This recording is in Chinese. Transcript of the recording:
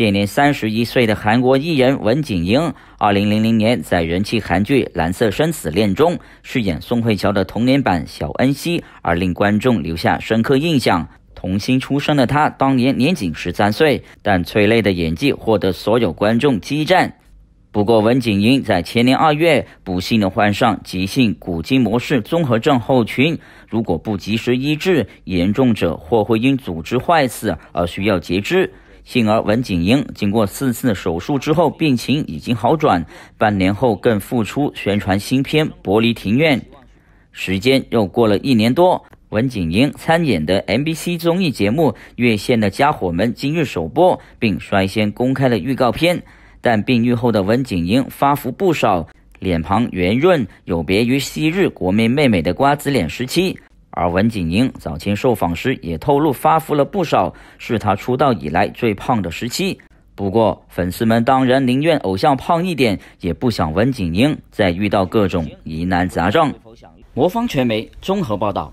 现年三十一岁的韩国艺人文景英，二零零零年在人气韩剧《蓝色生死恋》中饰演宋慧乔的童年版小恩熙，而令观众留下深刻印象。童星出身的她，当年年仅十三岁，但催泪的演技获得所有观众激赞。不过，文景英在前年二月不幸的患上急性骨筋膜式综合症候群，如果不及时医治，严重者或会因组织坏死而需要截肢。幸而文景英经过四次手术之后，病情已经好转。半年后更复出宣传新片《玻璃庭院》。时间又过了一年多，文景英参演的 MBC 综艺节目《越线的家伙们》今日首播，并率先公开了预告片。但病愈后的文景英发福不少，脸庞圆润，有别于昔日国民妹妹的瓜子脸时期。而文景英早前受访时也透露发福了不少，是她出道以来最胖的时期。不过粉丝们当然宁愿偶像胖一点，也不想文景英再遇到各种疑难杂症。魔方传媒综合报道。